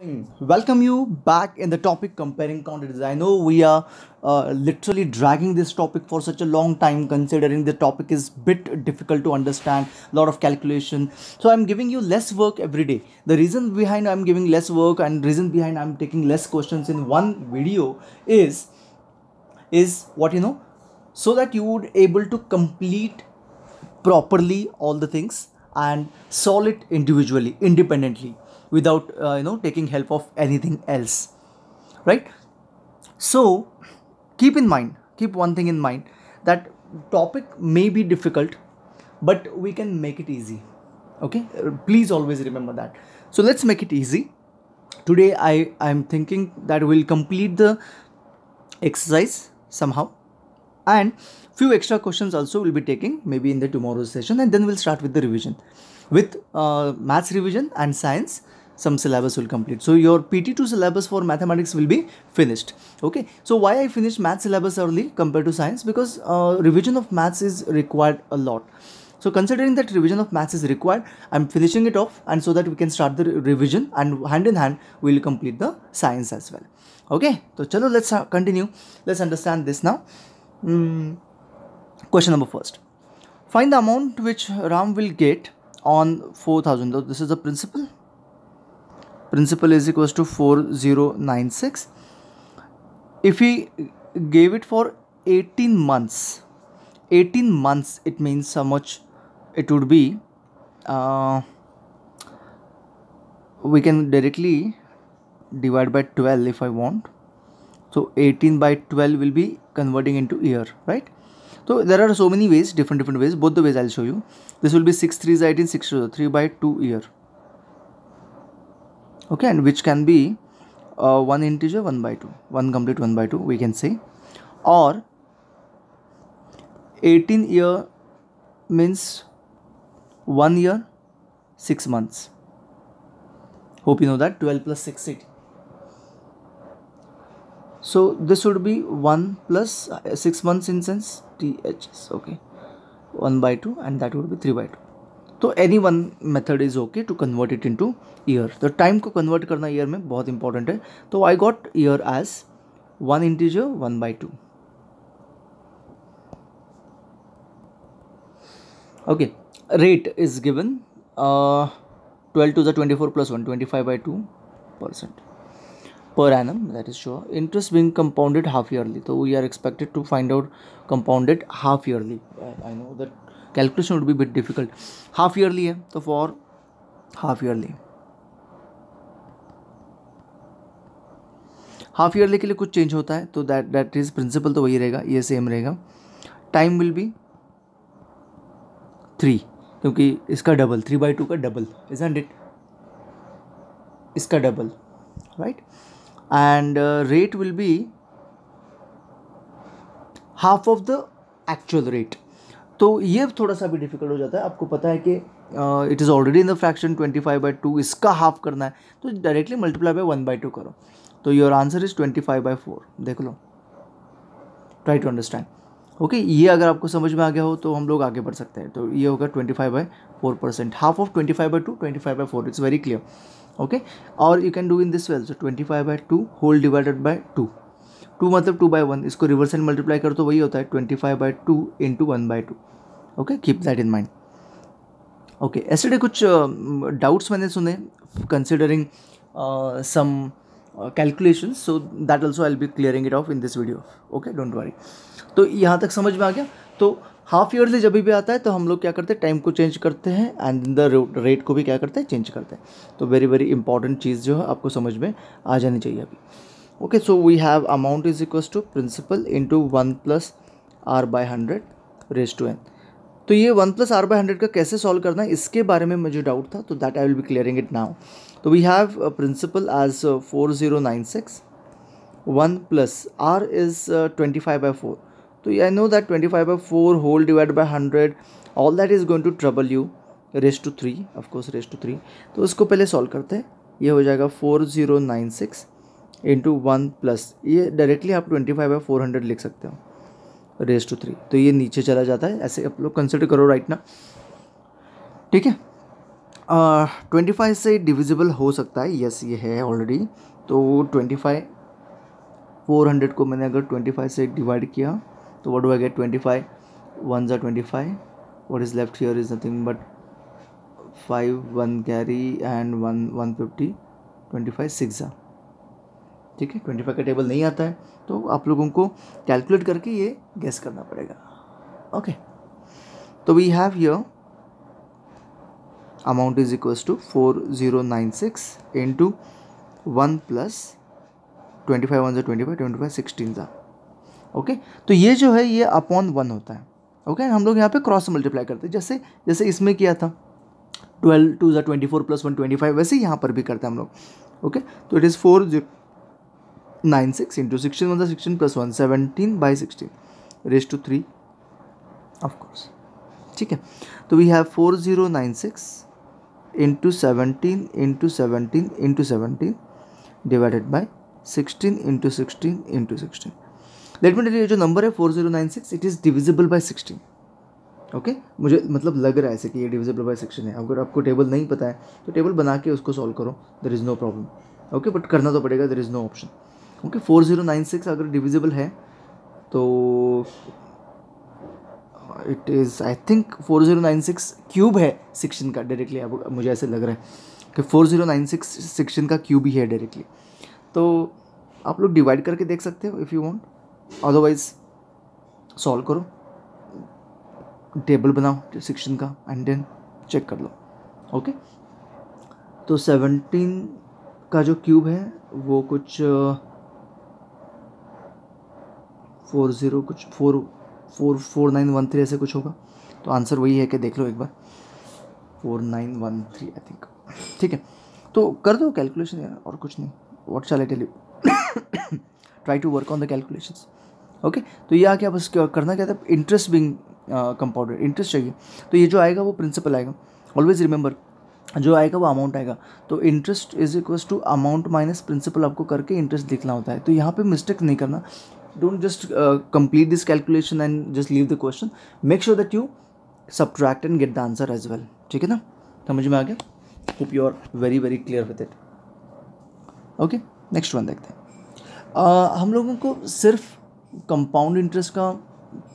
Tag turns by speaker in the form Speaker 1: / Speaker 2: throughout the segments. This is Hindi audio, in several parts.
Speaker 1: Welcome you back in the topic comparing quantities. I know we are uh, literally dragging this topic for such a long time considering the topic is bit difficult to understand, a lot of calculation. So I'm giving you less work every day. The reason behind I'm giving less work and reason behind I'm taking less questions in one video is is what you know so that you would able to complete properly all the things and solve it individually independently without uh, you know taking help of anything else right? So keep in mind keep one thing in mind that topic may be difficult but we can make it easy okay? Uh, please always remember that. So let's make it easy. Today i i'm thinking that we'll complete the exercise somehow and few extra questions also we'll be taking maybe in the tomorrow's session and then we'll start with the revision. With uh, maths revision and science some syllabus will complete. So your pt2 syllabus for mathematics will be finished. Okay. So why i finished math syllabus early compared to science? Because uh, revision of maths is required a lot. So considering that revision of maths is required i'm finishing it off and so that we can start the revision and hand in hand we'll complete the science as well. Okay. So chalo let's uh, continue. Let's understand this now. Mm, question number first. Find the amount which ram will get on 4000 so this is the principal principal is equals to 4096 if we gave it for 18 months 18 months it means how much it would be uh, we can directly divide by 12 if i want. So 18 by 12 will be converting into year right? So there are so many ways different different ways. Both the ways i'll show you. This will be 6 3 is 18 6 3 by 2 year okay and which can be uh, one integer 1 by 2 one complete 1 by 2 we can say. Or 18 year means one year six months. Hope you know that 12 plus 6 8 so this would be 1 uh, 6 months in sense ths okay. 1 by 2 and that would be 3 by 2 तो any one method is okay to convert it into year तो टाइम को कन्वर्ट करना ईयर में बहुत इंपॉर्टेंट है। तो I got year as one into one by two okay rate is given twelve to the twenty four plus one twenty five by two percent per annum that is sure interest being compounded half yearly तो we are expected to find out compounded half yearly I know that would be a bit difficult. Half yearly है तो for half yearly. Half yearly के लिए कुछ चेंज होता है तो दैट दैट इज़ प्रिंसिपल तो वही रहेगा, ये सेम रहेगा. टाइम विल बी थ्री क्योंकि इसका डबल थ्री बाई टू का डबल इज़ एंड इट इसका double right and rate will be half of the actual rate तो ये थोड़ा सा भी डिफ़िकल्ट हो जाता है। आपको पता है कि it is already in the fraction twenty five by two इसका हाफ़ करना है। तो directly multiply by one by two करो। तो your answer is twenty five by four देख लो। ट्राई टू अंडरस्टैंड ओके ये अगर आपको समझ में आ गया हो तो हम लोग आगे बढ़ सकते हैं। तो ये होगा twenty five by four percent half of twenty five by two twenty five by four it's very clear okay और you can do in this well so twenty five by two whole divided by two two मतलब टू बाई वन इसको रिवर्स एंड मल्टीप्लाई कर तो वही होता है twenty five by two into one by two okay keep that in mind okay ऐसे डे कुछ डाउट्स uh, मैंने सुने considering some calculation so that also I be clearing it off in this video okay don't worry तो यहाँ तक समझ में आ गया? तो हाफ़ ईयरली जब भी आता है तो हम लोग क्या करते हैं? टाइम को चेंज करते हैं एंड द रेट को भी क्या करते हैं? चेंज करते हैं. तो वेरी वेरी इंपॉर्टेंट चीज़ जो है आपको समझ में आ जानी चाहिए अभी. Okay so we have amount is equals to principal into one plus r by hundred raise to n तो ये one plus r by hundred का कैसे सॉल्व करना है? इसके बारे में मुझे डाउट था तो that I will be clearing it now तो we have principal as four zero nine six one plus r is twenty five by four तो I know that twenty five by four whole divide by hundred all that is going to trouble you raise to three of course raise to three तो उसको पहले सॉल्व करते हैं। ये हो जाएगा four zero nine six into one plus ये डायरेक्टली आप twenty five by four hundred लिख सकते हो रेस टू थ्री तो ये नीचे चला जाता है, ऐसे आप लोग कंसिडर करो राइट ना ठीक है? ट्वेंटी फाइव से डिविजिबल हो सकता है यस ये है ऑलरेडी तो ट्वेंटी फाइव फोर हंड्रेड को मैंने अगर ट्वेंटी फाइव से डिवाइड किया तो what do get twenty five one ज़ा twenty five what is left here is nothing but five one carry and one one fifty twenty five six ज़ा ठीक है ट्वेंटी फाइव का टेबल नहीं आता है तो आप लोगों को कैलकुलेट करके ये गैस करना पड़ेगा। ओके तो we have amount is equals to four zero nine six into one plus twenty five one ज़ा twenty five twenty five sixteen ज़ा ओके तो ये जो है, ये अपॉन वन होता है। Okay okay? हम लोग यहाँ पे क्रॉस मल्टीप्लाई करते हैं। जैसे जैसे इसमें किया था। ट्वेल्व टू ज़ा twenty four plus one twenty five वैसे यहाँ पर भी करते हैं हम लोग। ओके तो it is four zero nine six into sixteen one sixteen plus one seventeen by sixteen raise to three of course ठीक है? तो we have four zero nine six into seventeen into seventeen into seventeen divided by sixteen into sixteen into sixteen let me ये जो नंबर है four zero nine six it is divisible by sixteen okay मुझे मतलब लग रहा है ऐसे कि ये डिविजिबल बाई सिक्सटीन है। अगर आपको टेबल नहीं पता है तो टेबल बना के उसको सॉल्व करो। There is no problem okay but करना तो पड़ेगा there is no option okay four zero nine six अगर डिविजिबल है तो it is I think four zero nine six cube है सिक्सटीन का डायरेक्टली अब मुझे ऐसे लग रहा है कि four zero nine six sixteen का क्यूब ही है डायरेक्टली तो आप लोग डिवाइड करके देख सकते हो if you want otherwise solve करो। टेबल बनाओ सेक्शन का एंड देन चेक कर लो। ओके तो सेवनटीन का जो क्यूब है, वो कुछ फोर ज़ीरो कुछ, four four four nine one three ऐसे कुछ होगा। तो आंसर वही है कि देख लो एक बार। Four nine one three I think ठीक है। तो कर दो कैलकुलेशन यार, और कुछ नहीं। What shall I tell try to work on the calculations okay तो ये आके आप बस करना क्या था इंटरेस्ट बिंग कंपाउंडेड इंटरेस्ट चाहिए। तो ये जो आएगा वो प्रिंसिपल आएगा। ऑलवेज रिमेंबर जो आएगा वो अमाउंट आएगा। तो interest is equals to amount minus principal आपको करके इंटरेस्ट लिखना होता है। तो यहाँ पे मिस्टेक नहीं करना। Don't just complete this calculation and just leave the question make sure that you subtract and get the answer as well ठीक है ना? समझ में आ गया? Hope you are very very clear with it okay next one देखते हैं. Uh, हम लोगों को सिर्फ़ कंपाउंड इंटरेस्ट का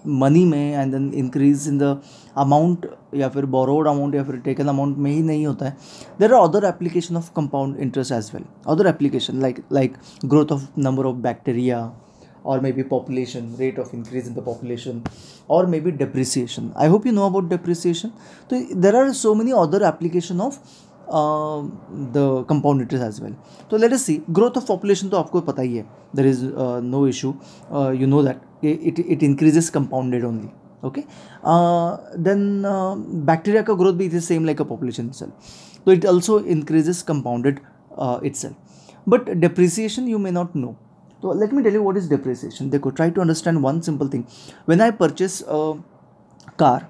Speaker 1: मनी में and then increase in the amount या फिर बोरोड अमाउंट या फिर टेकन अमाउंट में ही नहीं होता है. There are other application of compound interest as well other application like like growth of number of bacteria or maybe population rate of increase in the population or maybe depreciation i hope you know about depreciation so there are so many other application of the compound interest as well तो let us see growth of population तो आपको पता ही है there is no issue you know that it it increases compounded only okay then bacteria का ग्रोथ भी it is same like a population cell तो it also increases compounded it cell but depreciation you may not know तो let me tell you is depreciation देखो try to understand one simple thing when I purchase car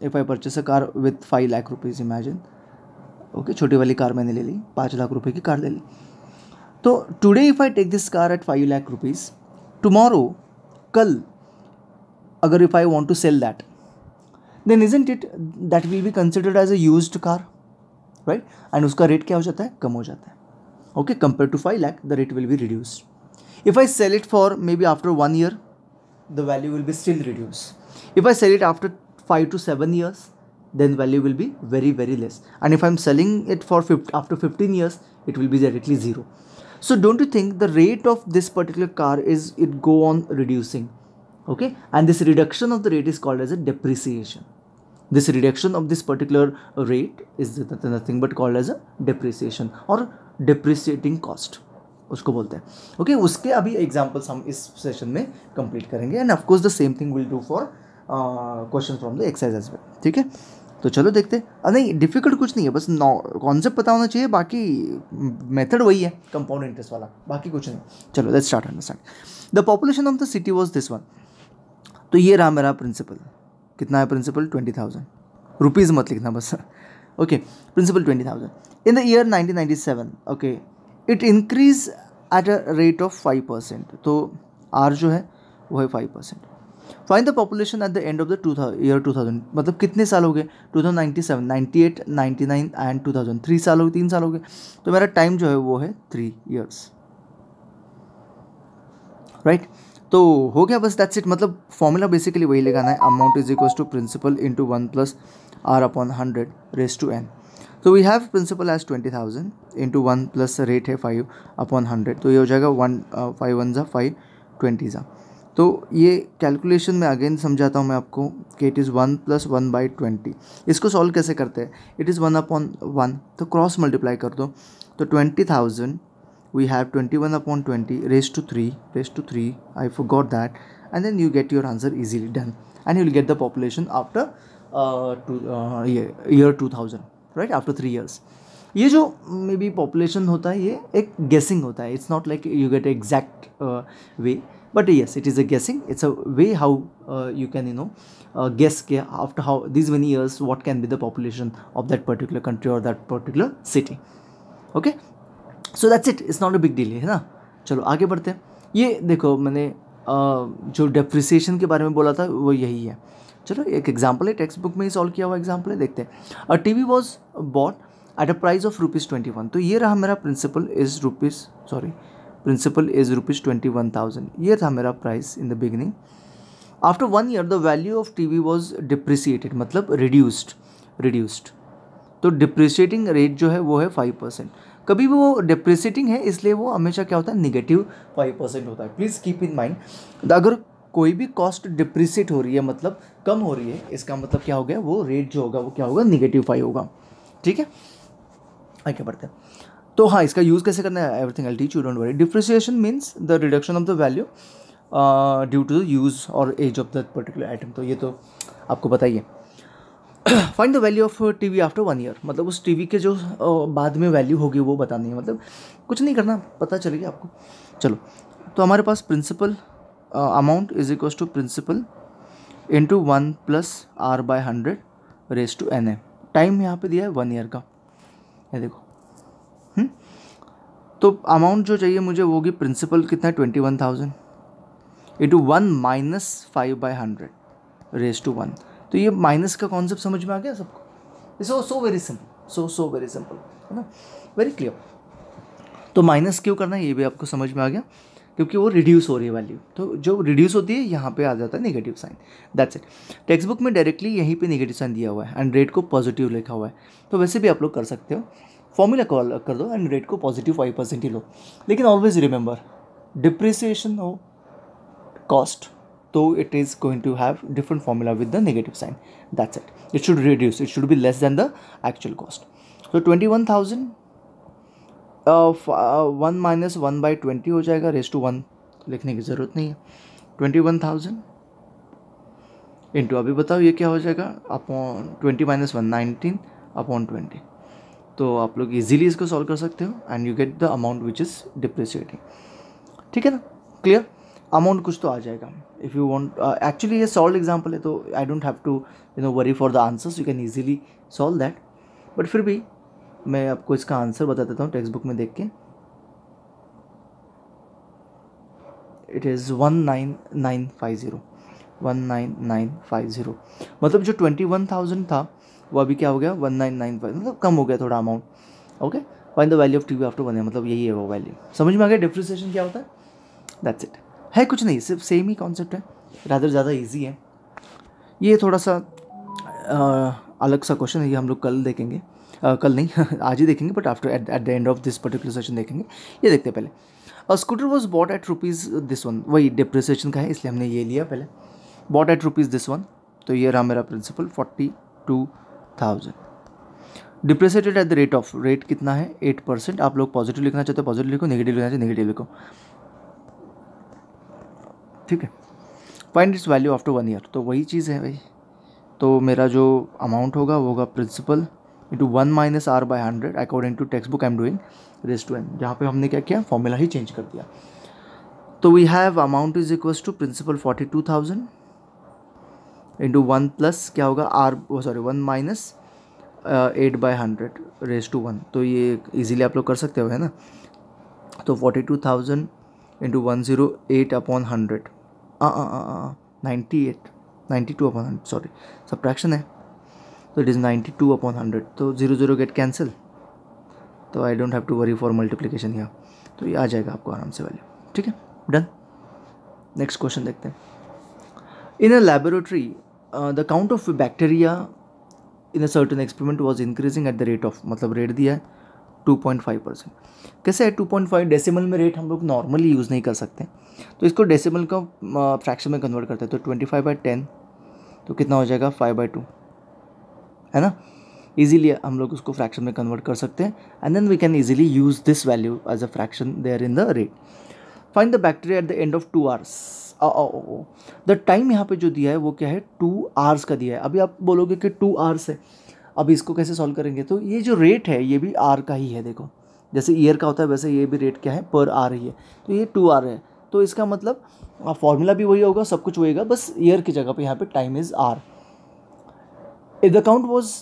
Speaker 1: if I purchase a car with five lakh rupees imagine okay छोटी वाली कार मैंने ले ली, पाँच लाख रुपए की कार ले ली. तो today if I take this car at five lakh rupees tomorrow कल, अगर if I want to sell that then isn't it that will be considered as a use car right and उसका रेट क्या हो जाता है? कम हो जाता है. Okay compare to five lakh the rate will be reduce if i sell it for maybe after 1 year the value will be still reduced. If i sell it after 5 to 7 years then value will be very very less. And if i'm selling it for 50, after 15 years it will be directly zero. So don't you think the rate of this particular car is it go on reducing? Okay? And this reduction of the rate is called as a depreciation. This reduction of this particular rate is nothing but called as a depreciation or depreciating cost. उसको बोलते हैं। ओके okay, उसके अभी एग्जाम्पल्स हम इस सेशन में कंप्लीट करेंगे। And of course the same thing will do for question from the exercise well ठीक है? तो चलो देखते हैं। नहीं डिफ़िकल्ट कुछ नहीं है बस कॉन्सेप्ट पता होना चाहिए बाकी मेथड वही है कंपाउंड इंटरेस्ट वाला। बाकी कुछ नहीं। चलो let's start understand the population of the city was this one तो ये रहा मेरा प्रिंसिपल कितना है प्रिंसिपल ट्वेंटी थाउज़ेंड रुपीज़ मत लिखना बस। Okay principal twenty thousand in the year nineteen ninety seven okay it increase at a rate of five percent तो आर जो है, वो है five percent fine the population at the end of the two year two thousand मतलब कितने साल हो गए? Two thousand ninety seven ninety eight ninety nine and two thousand three साल हो गए, तीन साल हो गए। तो मेरा टाइम जो है, वो है थ्री ईयर्स राइट तो हो गया बस दैट्स इट मतलब फॉर्मूला बेसिकली वही लगाना है. Amount is equal to principal into one plus R upon hundred raise to N तो we have principal as twenty thousand into one plus rate है फाइव अपॉन हंड्रेड तो ये हो जाएगा वन फाइव वन ज़ा फाइव ट्वेंटी ज़ा तो ये कैलकुलेशन में अगेन समझाता हूँ मैं आपको कि it is one plus one by twenty इसको सॉल्व कैसे करते हैं? It is one upon one तो क्रॉस मल्टीप्लाई कर दो. तो twenty thousand we have 21 upon 20 raised to 3 raised to 3 i forgot that. And then you get your answer easily done. And you will get the population after uh, to, uh, year, year 2000 right, after 3 years. ये जो मे बी पॉपुलेशन होता है, ये एक गेसिंग होता है. It's not like you get exact way but yes it is a guessing it's a way how you can you know guess के after how this many years what can be the population of that particular country और that particular city okay so that's it it's not a big deal है ना? चलो, आगे बढ़ते हैं. ये देखो, मैंने जो डेप्रिसिएशन के बारे में बोला था, वो यही है। चलो, एक एग्ज़ाम्पल है टेक्स्ट बुक में ही सॉल्व किया हुआ एग्ज़ाम्पल है, देखते हैं। T V was bought at a price of rupees twenty one तो ये रहा मेरा principal is rupees sorry principal is rupees twenty one thousand ये था मेरा price in the beginning after one year the value of T V was depreciated मतलब रिड्यूस्ड रिड्यूस्ड तो डिप्रिसिएटिंग रेट जो है, वो है फाइव परसेंट कभी भी वो डिप्रिसिएटिंग है, इसलिए वो हमेशा क्या होता है निगेटिव फाइव परसेंट होता है। प्लीज़ कीप इन माइंड अगर कोई भी कॉस्ट डिप्रिसिएट हो रही है मतलब कम हो रही है, इसका मतलब क्या हो गया, वो रेट जो होगा, वो क्या होगा निगेटिव फाइव होगा। ठीक है? आगे बढ़ते हैं। तो हाँ इसका यूज़ कैसे करना है? Everything I teach you don't worry depreciation means the reduction of the value due to the use और age of that particular item तो ये तो आपको बताइए। Find the value of T V after one year मतलब उस टी वी के जो बाद में वैल्यू होगी वो बतानी है। मतलब कुछ नहीं करना, पता चलेगी आपको। चलो तो हमारे पास principal amount is equal to principal into one plus R by hundred raise to N a time यहाँ पे दिया है वन ईयर का। ये देखो। हुँ? तो अमाउंट जो चाहिए मुझे वो होगी प्रिंसिपल कितना है? Twenty one thousand into one minus five by hundred raise to one तो ये माइनस का कॉन्सेप्ट समझ में आ गया सबको? So so very simple so so very simple है ना? वेरी क्लियर तो माइनस क्यों करना है? ये भी आपको समझ में आ गया, क्योंकि वो रिड्यूस हो रही है वैल्यू तो जो रिड्यूस होती है, यहाँ पे आ जाता है negative sign that's it text book में डायरेक्टली यहीं पे नेगेटिव साइन दिया हुआ है एंड रेट को पॉजिटिव लिखा हुआ है. तो वैसे भी आप लोग कर सकते हो. फॉर्मूला कॉल कर दो एंड रेट को पॉजिटिव फाइव परसेंट ही लो. लेकिन ऑलवेज रिमेंबर डिप्रिसिएशन हो कॉस्ट तो it is going to have different formula with the negative sign that's it it should reduce it should be less than the actual cost तो twenty one thousand one minus one by twenty हो जाएगा रेस टू वन लिखने की ज़रूरत नहीं है. ट्वेंटी वन थाउज़ेंड इंटू अभी बताओ ये क्या हो जाएगा? Upon twenty minus one nineteen upon twenty तो आप लोग इजीली इसको सॉल्व कर सकते हो and you get the amount which is depreciating ठीक है ना? क्लियर अमाउंट कुछ तो आ जाएगा. इफ़ यू वांट एक्चुअली ये सॉल्व एग्जांपल है तो I don't have to you know worry for the answers you can easily solve that but फिर भी, मैं आपको इसका आंसर बता देता हूँ टेक्स्ट बुक में देख के. It is one nine nine five zero one nine nine five zero मतलब जो ट्वेंटी वन थाउज़ेंड था, वो अभी क्या हो गया? वन नाइन नाइन फाइव मतलब कम हो गया थोड़ा amount okay fine the value of T V after one मतलब यही है वो वैल्यू समझ में आ गया? डिफ्रेंसिएशन क्या होता है? दैट्स इट है कुछ नहीं सिर्फ़ सेम ही कॉन्सेप्ट है। रादर ज़्यादा ईजी है। ये थोड़ा सा आ, अलग सा क्वेश्चन है ये हम लोग कल देखेंगे। आ, कल नहीं आज ही देखेंगे but after at the end of this particular session देखेंगे। ये देखते पहले। Scooter was bought at rupees this one वही डिप्रिसिएशन का है इसलिए हमने ये लिया पहले। Bought at rupees this one तो ये रहा मेरा principal forty two thousand depreciated at the rate of rate कितना है? एट परसेंट आप लोग पॉजिटिव लिखना चाहते हो पॉजिटिव लिखो नेगेटिव लिखना चाहते नेगेटिव लिखो। ठीक है? Find its value after one year तो वही चीज़ है भाई। तो मेरा जो अमाउंट होगा, वो होगा principal into one minus R by hundred according to text book I am doing raise to N जहाँ पे हमने क्या किया? फॉर्मूला ही चेंज कर दिया। तो we have amount is equals to principal forty two thousand into one plus क्या होगा? R sorry one minus eight by hundred raise to one तो ये इजीली आप लोग कर सकते हो, है ना? तो forty two thousand into one zero eight upon hundred ninety eight ninety two upon hundred sorry subtraction है। तो it is ninety two upon hundred तो ज़ीरो ज़ीरो गेट कैंसिल तो I don't have to worry for multiplication यहाँ तो ये आ जाएगा आपको आराम से वैल्यू ठीक है? डन नेक्स्ट क्वेश्चन देखते हैं। In a laboratory the count of bacteria in a certain experiment was increasing at the rate of मतलब रेट दिया है। Two point five percent. कैसे है? टू पॉइंट फाइव डेसिमल में रेट हम लोग नॉर्मली यूज़ नहीं कर सकते। तो इसको डेसिमल का फ्रैक्शन में कन्वर्ट करते हैं। तो ट्वेंटी फाइव बाई टेन तो कितना हो जाएगा? फाइव बाई टू है ना? इजीली हम लोग उसको फ्रैक्शन में कन्वर्ट कर सकते हैं। And then we can easily use this value as a fraction there in the rate find the bacteria at the end of two hours the time यहाँ पे जो दिया है वो क्या है? टू आवर्स का दिया है। अभी आप बोलोगे कि टू आवर्स है। अब इसको कैसे सॉल्व करेंगे? तो ये जो रेट है, ये भी आर का ही है, देखो। जैसे ईयर का होता है, वैसे ये भी रेट क्या है? पर आर ही है। तो ये टू आर है। तो इसका मतलब फॉर्मूला भी वही होगा, सब कुछ वही होगा, बस ईयर की जगह पे यहाँ पे time is R if the count was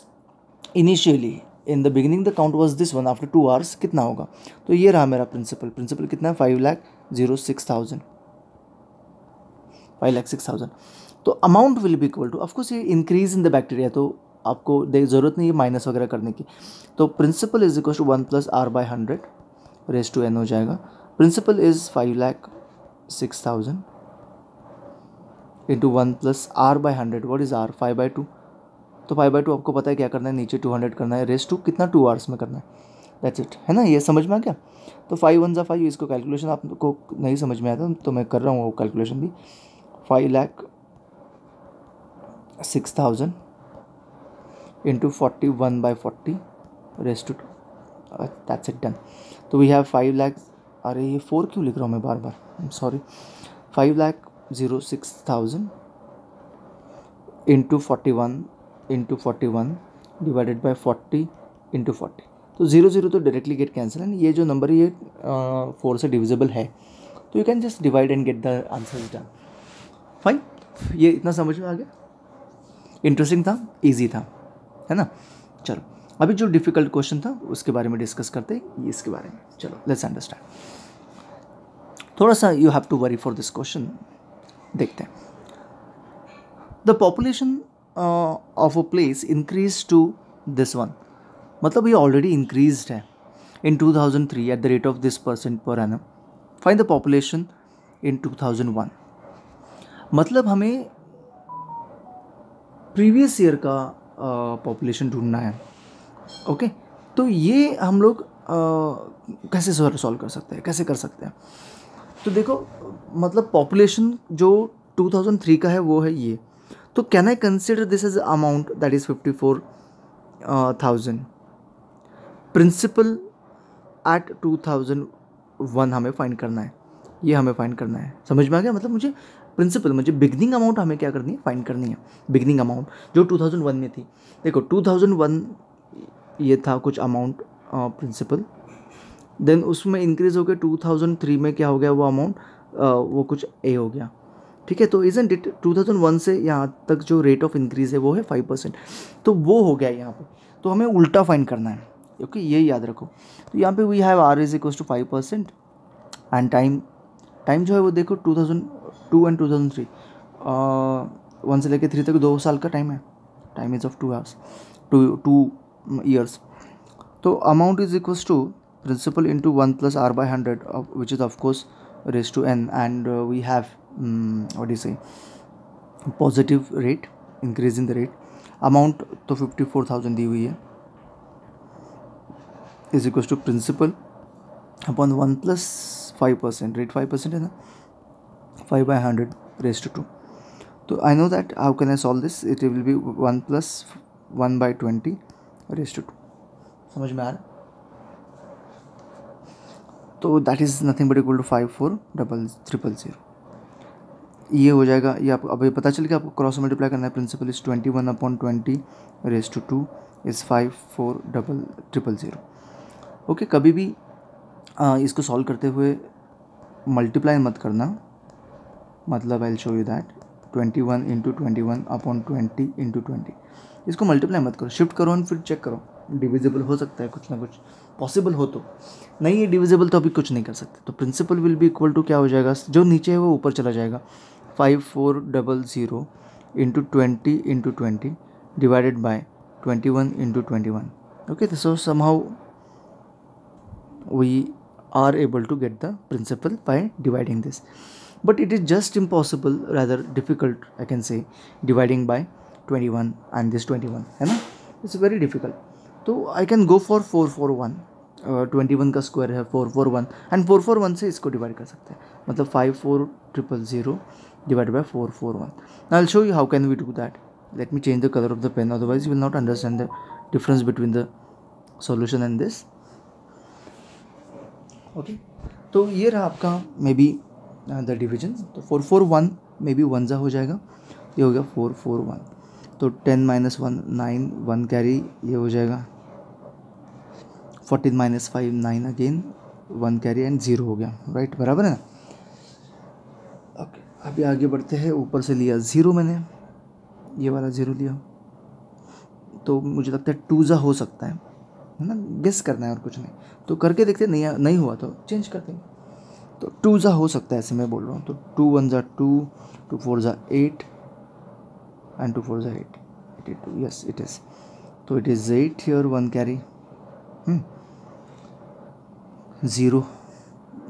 Speaker 1: initially in the beginning the count was this one after two hours कितना होगा? तो ये रहा मेरा प्रिंसिपल प्रिंसिपल कितना है? Five lakh zero six thousand five lakh six thousand तो amount will be equal to of course ये इंक्रीज इन द बैक्टीरिया तो आपको ज़रूरत नहीं है माइनस वगैरह करने की। तो principal is equal to one plus R by hundred raise to N हो जाएगा। Principal is five lakh six thousand into one plus R by hundred what is R five by two तो फाइव बाई टू आपको पता है क्या करना है? नीचे टू हंड्रेड करना है। रेस टू कितना टू आवर्स में करना है। दैट्स इट है ना? ये समझ में आ गया? तो फाइव वन ज़ा फाइव इसको कैलकुलेशन आपको नहीं समझ में आया तो मैं कर रहा हूँ वो कैलकुलेशन भी। Five lakh six thousand into forty one by forty raise to two that's it done तो वी हैव फाइव लैख अरे ये फोर क्यों लिख रहा हूँ मैं बार बार? Sorry five lakh zero six thousand into forty one into forty one divided by forty into forty तो ज़ीरो ज़ीरो तो डायरेक्टली गेट कैंसिल है ये जो नंबर ये फोर से डिविजिबल है तो you can just divide and get the answer done fine ये इतना समझ में आ गया? इंटरेस्टिंग था? ईजी था. है ना? चलो, अभी जो डिफ़िकल्ट क्वेश्चन था, उसके बारे में डिस्कस करते हैं इसके बारे में। चलो लेट्स अंडरस्टैंड थोड़ा सा you have to worry for this question देखते हैं. The population of a place increase to this one मतलब ये ऑलरेडी इंक्रीज है. In 2003 at the rate of this percent per annum find the population in 2001 मतलब हमें प्रीवियस ईयर का पॉपुलेशन ढूंढना है। ओके? तो ये हम लोग कैसे सॉल्व कर सकते हैं? कैसे कर सकते हैं? तो देखो मतलब पॉपुलेशन जो 2003 का है, वो है ये। तो can I consider this is amount that is fifty four thousand principal at two thousand one हमें फाइंड करना है। ये हमें फाइंड करना है। समझ में आ गया? मतलब मुझे प्रिंसिपल मुझे बिगनिंग अमाउंट हमें क्या करनी है? फाइंड करनी है। बिगनिंग अमाउंट जो 2001 में थी। देखो 2001 ये था कुछ अमाउंट प्रिंसिपल देन उसमें इंक्रीज हो गया 2003 में क्या हो गया वो अमाउंट वो कुछ ए हो गया। ठीक है तो इजन इट 2001 से यहाँ तक जो रेट ऑफ़ इंक्रीज है वो है फाइव परसेंट तो वो हो गया यहाँ पे। तो हमें उल्टा फाइन करना है। ओके, ये याद रखो। तो यहाँ पे we have R is equal to five percent and time time जो है वो देखो two thousand two and two thousand three one से लेकर थ्री तक दो साल का टाइम है. Time is of two hours two two years तो amount is equals to principal into one plus R by hundred which is of course raise to N and we have what is a positive rate increase in the rate amount तो फिफ्टी फोर थाउज़ेंड दी हुई है. Is equals to principal upon one plus five percent rate five percent है ना? Five by hundred raise to two तो I know that how can I solve this it will be one plus one by twenty raise to two समझ में आ रहा तो that is nothing but equal to five four double triple zero ये हो जाएगा ये आपको अब ये पता चल गया आपको क्रॉस मल्टीप्लाई करना है principal is twenty one upon twenty raise to two is five four double triple zero okay कभी भी आ, इसको सॉल्व करते हुए मल्टीप्लाई मत करना। मतलब I show you that twenty one into twenty one upon twenty into twenty इसको मल्टीप्लाई मत करो. शिफ्ट करो और फिर चेक करो. डिविजिबल हो सकता है कुछ ना कुछ. पॉसिबल हो तो. नहीं है डिविजिबल तो अभी कुछ नहीं कर सकते. तो principal will be equal to क्या हो जाएगा? जो नीचे है वो ऊपर चला जाएगा. Five four double zero into twenty into twenty divided by twenty one into twenty one okay so somehow we are able to get the principal by dividing this. but it is just impossible, rather difficult, i can say, dividing by 21 and this 21 hai na it's very difficult. So, i can go for 441 twenty 21 का स्क्वायर है 441 एंड 441 से इसको डिवाइड कर सकते हैं. मतलब five four triple zero divide by four four one I show you how can we do that let me change the colour of the pen otherwise you will not understand the difference between the solution and this okay तो ये रहा आपका मे बी द डिविजन तो four four one may be one ज़ा हो जाएगा। ये हो गया फोर फोर वन तो ten minus one nine one carry ये हो जाएगा। Fourteen minus five nine again one carry and zero हो गया। राइट बराबर है ना? ओके अभी आगे बढ़ते हैं। ऊपर से लिया ज़ीरो मैंने। ये वाला ज़ीरो लिया। तो मुझे लगता है टू ज़ा हो सकता है। है ना? गेस करना है और कुछ नहीं। तो करके देखते नहीं नहीं हुआ तो चेंज कर देंगे तो टू ज़ा हो सकता है, ऐसे मैं बोल रहा हूँ। तो टू वन ज़ा टू टू फोर ज़ा एट एंड टू फोर ज़ा eight eight two, yes, it is. तो it is eight here, one carry zero,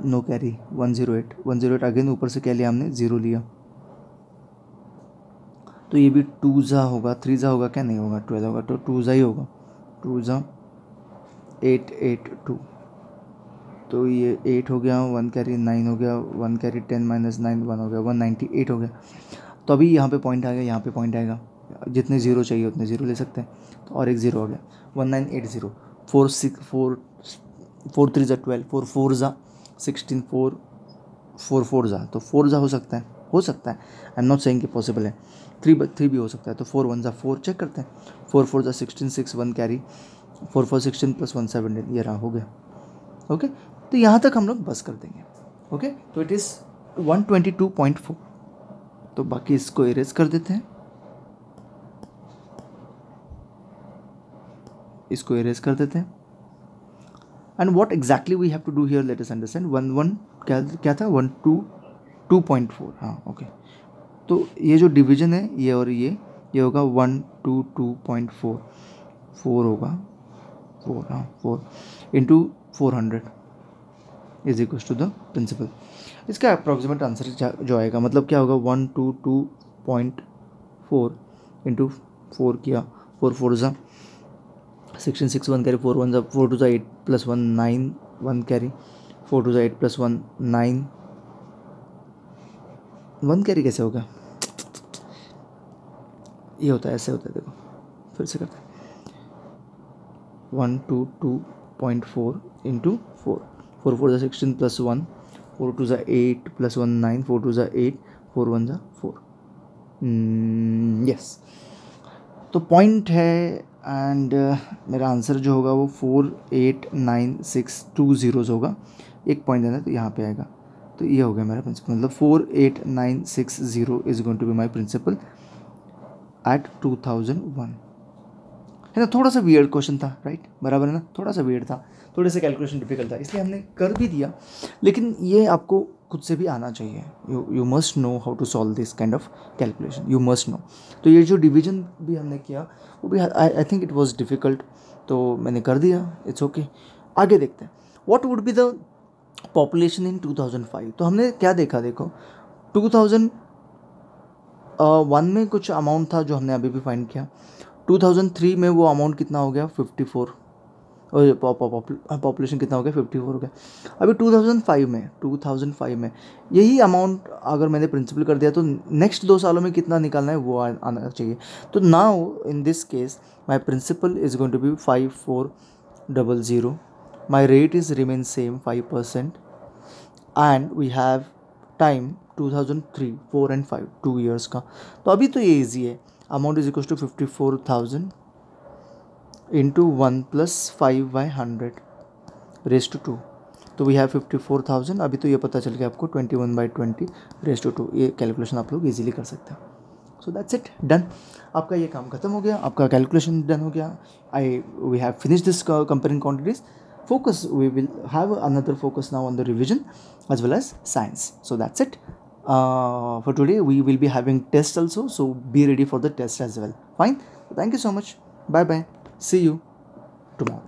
Speaker 1: no carry, one zero eight, one zero eight again ऊपर से क्या लिया हमने, ज़ीरो लिया। तो ये भी टू ज़ा होगा, थ्री ज़ा होगा क्या? नहीं होगा, ट्वेल्व होगा तो टू ज़ा ही होगा। टू ज़ा एट एट, टू। तो ये एट हो गया वन कैरी नाइन हो गया one carry ten minus nine one हो गया वन नाइन्टी एट हो गया। तो अभी यहाँ पे पॉइंट आएगा, यहाँ पे पॉइंट आएगा। जितने ज़ीरो चाहिए उतने ज़ीरो ले सकते हैं। तो और एक ज़ीरो हो गया। One nine eight zero four six four four three ज़ा ट्वेल्व फोर फोर ज़ा सिक्सटीन फोर फोर फोर ज़ा तो फोर ज़ा हो सकता है। हो सकता है। आई एम नॉट सेइंग कि पॉसिबल है। थ्री थ्री भी हो सकता है। तो फोर वन ज़ा फोर चेक करते हैं। फोर फोर ज़ा sixteen six one carry four four sixteen plus one seventeen ये रहा हो गया। ओके तो यहाँ तक हम लोग बस कर देंगे। ओके तो it is one twenty two point four तो बाकी इसको इरेज कर देते हैं। इसको इरेज कर देते हैं। And what exactly we have to do here let understand one one क्या क्या था? One two two point four हाँ ओके तो ये जो डिवीज़न है, ये और ये ये होगा one two two point four four होगा। फोर हाँ four into four hundred is equal to the principal इसका अप्रॉक्सीमेट आंसर जो आएगा मतलब क्या होगा? One two two point four into four किया। फोर फोर ज़ा sixteen six one carry four one ज़ा फोर टू ज़ा eight plus one nine one carry four two ज़ा eight plus one nine one carry कैसे होगा? ये होता है, ऐसे होता है, देखो। फिर से करते हैं। One two two point four into four four four ज़ा sixteen plus one four two ज़ा eight plus one nine four two ज़ा एट फोर वन ज़ा फोर यस तो पॉइंट है एंड uh, मेरा आंसर जो होगा वो four eight nine six two zeros होगा। एक पॉइंट देना तो यहाँ पे आएगा। तो ये हो गया मेरा प्रिंसिपल मतलब four eight nine six zero is going to be my principal eight two thousand one है ना थोड़ा सा वियर्ड क्वेश्चन था राइट बराबर है ना? थोड़ा सा वियर्ड था। थोड़े से कैलकुलेशन डिफ़िकल्ट था, इसलिए हमने कर भी दिया। लेकिन ये आपको खुद से भी आना चाहिए। You you must know how to solve this kind of calculation you must know तो ये जो डिवीज़न भी हमने किया, वो भी I think it was difficult तो मैंने कर दिया इट्स ओके okay. आगे देखते हैं। What would be the population in 2005 तो हमने क्या देखा, देखो? 2001 में कुछ अमाउंट था जो हमने अभी भी फाइंड किया। 2003 में वो अमाउंट कितना हो गया? 54 और पॉपुलेशन कितना हो गया? 54 हो गया। अभी 2005 में 2005 में, यही अमाउंट अगर मैंने प्रिंसिपल कर दिया तो नेक्स्ट दो सालों में कितना निकालना है, वो आना चाहिए। तो now in this case my principal is going to be five four double zero my rate is remain same 5% and we have time 2003 4 and 5 two years का। तो अभी तो ये easy है। Equal to fifty four thousand into one plus five by hundred raise to two तो we have fifty four thousand अभी तो ये पता चल गया आपको twenty one by twenty raise to two ये कैलकुलेशन आप लोग इजीली कर सकते हैं। सो दैट्स इट डन आपका ये काम खत्म हो गया, आपका कैलकुलेशन डन हो गया। I we have finish this comparing quantities focus, we will have another focus now on the revision as well as science. So that's it. Uh, for today we will be having test also so be ready for the test as well. Fine? Thank you so much. Bye bye see you tomorrow